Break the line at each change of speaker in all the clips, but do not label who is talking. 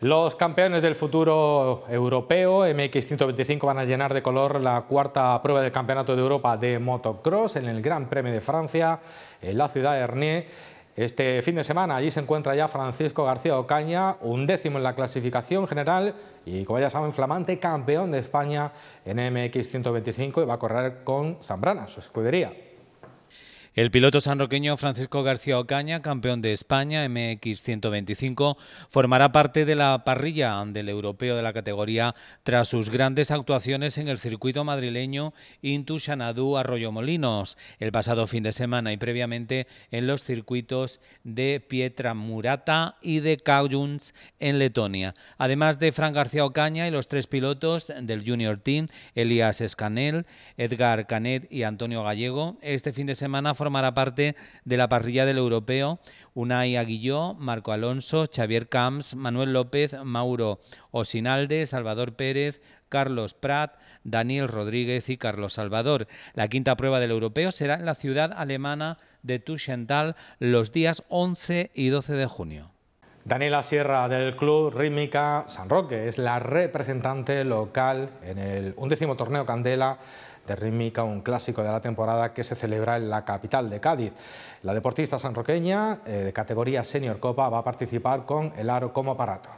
Los campeones del futuro europeo MX 125 van a llenar de color la cuarta prueba del Campeonato de Europa de motocross en el Gran Premio de Francia en la ciudad de Hernier. Este fin de semana allí se encuentra ya Francisco García Ocaña, un décimo en la clasificación general y como ya saben, flamante campeón de España en MX 125 y va a correr con Zambrana, su escudería.
El piloto sanroqueño Francisco García Ocaña, campeón de España MX 125, formará parte de la parrilla del europeo de la categoría tras sus grandes actuaciones en el circuito madrileño Intu Xanadu Arroyo Molinos el pasado fin de semana y previamente en los circuitos de Pietramurata y de Kaujuns en Letonia. Además de Fran García Ocaña y los tres pilotos del Junior Team, Elías Escanel, Edgar Canet y Antonio Gallego, este fin de semana formará parte de la parrilla del europeo Unai Aguilló, Marco Alonso, Xavier Camps, Manuel López, Mauro Osinalde, Salvador Pérez, Carlos Prat, Daniel Rodríguez y Carlos Salvador. La quinta prueba del europeo será en la ciudad alemana de Tuchental los días 11 y 12 de junio.
Daniela Sierra del Club Rítmica San Roque es la representante local en el undécimo torneo Candela de rítmica, un clásico de la temporada que se celebra en la capital de Cádiz. La deportista sanroqueña eh, de categoría Senior Copa va a participar con el aro como aparato.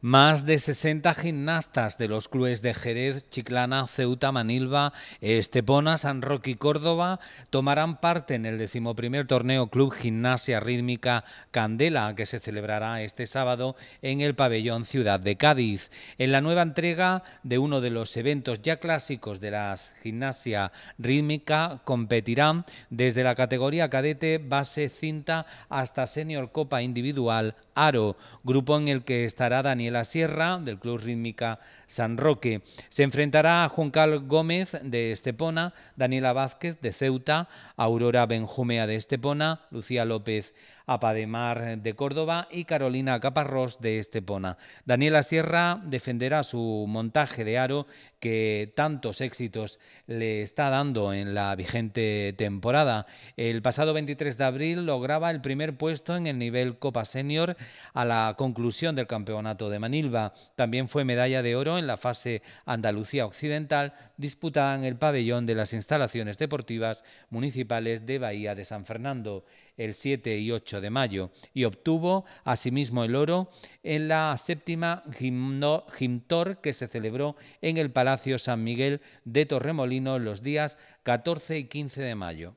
Más de 60 gimnastas de los clubes de Jerez, Chiclana, Ceuta, Manilva, Estepona, San Roque y Córdoba tomarán parte en el decimoprimer torneo Club Gimnasia Rítmica Candela, que se celebrará este sábado en el pabellón Ciudad de Cádiz. En la nueva entrega de uno de los eventos ya clásicos de la gimnasia rítmica competirán desde la categoría cadete, base, cinta hasta senior copa individual, aro, grupo en el que estará Daniel la Sierra, del Club Rítmica San Roque. Se enfrentará a Juncal Gómez de Estepona, Daniela Vázquez de Ceuta, Aurora Benjumea de Estepona, Lucía López Apademar de Córdoba y Carolina Caparrós de Estepona. Daniela Sierra defenderá su montaje de aro que tantos éxitos le está dando en la vigente temporada. El pasado 23 de abril lograba el primer puesto en el nivel Copa Senior a la conclusión del campeonato de Manilva. También fue medalla de oro en la fase Andalucía Occidental disputada en el pabellón de las instalaciones deportivas municipales de Bahía de San Fernando el 7 y 8 de mayo y obtuvo asimismo el oro en la séptima Gimtor que se celebró en el Palacio San Miguel de Torremolino los días 14 y 15 de mayo.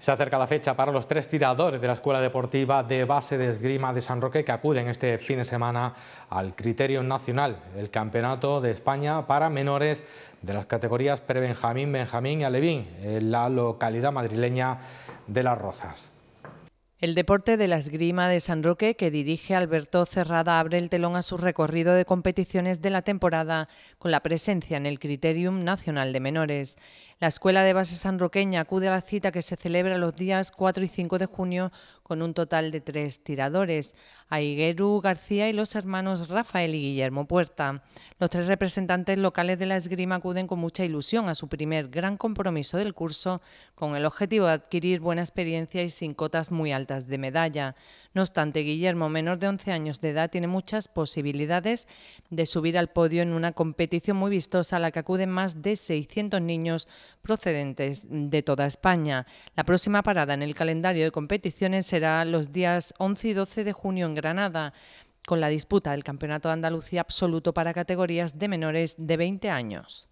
Se acerca la fecha para los tres tiradores de la Escuela Deportiva de Base de Esgrima de San Roque que acuden este fin de semana al criterio nacional, el Campeonato de España para menores de las categorías pre-Benjamín, Benjamín y Alevín, en la localidad madrileña de Las Rozas.
El deporte de la esgrima de San Roque, que dirige Alberto Cerrada, abre el telón a su recorrido de competiciones de la temporada con la presencia en el Criterium Nacional de Menores. La Escuela de Base Sanroqueña acude a la cita que se celebra los días 4 y 5 de junio con un total de tres tiradores, Aigueru García y los hermanos Rafael y Guillermo Puerta. Los tres representantes locales de la esgrima acuden con mucha ilusión a su primer gran compromiso del curso, con el objetivo de adquirir buena experiencia y sin cotas muy altas de medalla. No obstante, Guillermo, menor de 11 años de edad, tiene muchas posibilidades de subir al podio en una competición muy vistosa a la que acuden más de 600 niños procedentes de toda España. La próxima parada en el calendario de competiciones será los días 11 y 12 de junio en Granada con la disputa del Campeonato de Andalucía absoluto para categorías de menores de 20 años.